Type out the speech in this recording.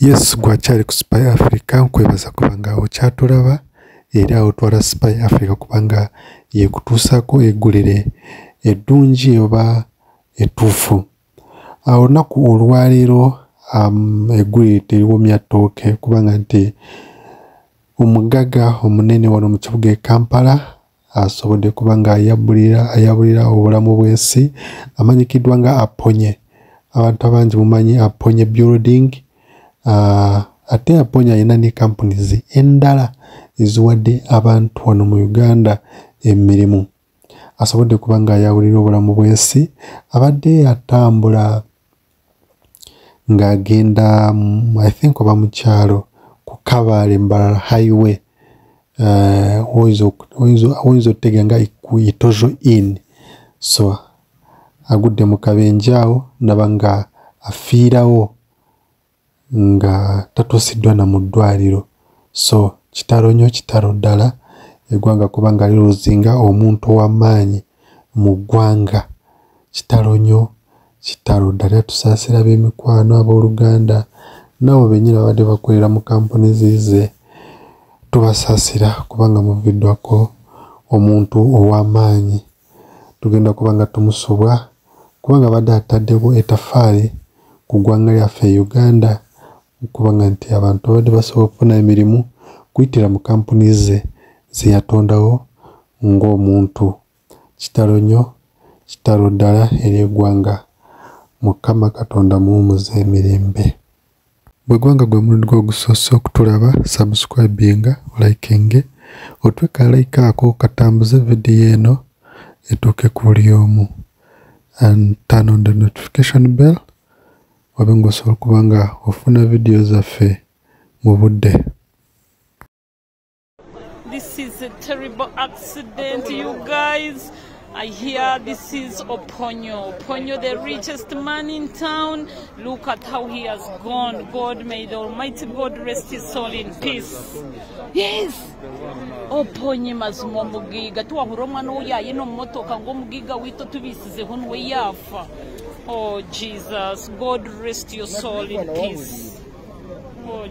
yes gwakyali ku spy africa nkwebaza kubanga okyatulaba era otwala spy africa kubanga yekutuusako eggulire eddungi oba ettuufu. Awo olunaku olwaleero eggulire teriwomya ttooke kubanga nti omugagga omunene wano mu kibuga e kampala asobodde kuba nga ayabulira obulamu bw'ensi amanyikiddwa nga aponye. Abantu abangi mumanyi aponye building ate aponye alina ne companies endala eziwadde abantu wano mu uganda emirimu. Asobodde kuba nga ayawulira obulamu bw'ensi abadde atambula ng'agenda i think oba mu kyalo ku kabaale mbalala highway. Oyinza otega nga ku itozo in so agudde mu kabenje awo ndaba nga afiirawo nga tatuusiddwa na mu ddwaliro. So kitalo nnyo kitalo ddala eggwanga kubanga liruzinga omuntu ow'amaanyi mu ggwanga. Kitalo nnyo kitalo ddala tusaasira b'emikwano abooluganda nabo bennyini babadde bakolera mu kampuni ziize tubasaasira kubanga muviddwako omuntu ow'amaanyi tugenda kuba nga tumusubwa kubanga abadde ataddewo etafaali ku ggwanga lyaffe e uganda kubanga nti abantu babadde basobola okufuna emirimu kuyitira mu kampuni ze zeyatondawo ng'omuntu. Kitalo nnyo kitalo ddala eri eggwanga mukama katonda muwumuza emirembe. Bwe gwanga gwe mulundi gwe ogusoose okutulaba subscribinga likinge otweka like ako katambuze vidiyo eno etuuke ku buli omu. And turn on the notification bell wabe ng'osobola okuba nga ofuna vidiyo zaffe mu budde This is a terrible accident, you guys. I hear this is Oponyo. Oponyo, the richest man in town. Look at how he has gone. God, may the Almighty God rest his soul in peace. Yes! Oponye mazima omugiga tuwahura omwana oyo ayina omumotoka ng'omugiga wito tubisizeho niwe yafa oh jesus. God rest your soul in peace. Oh,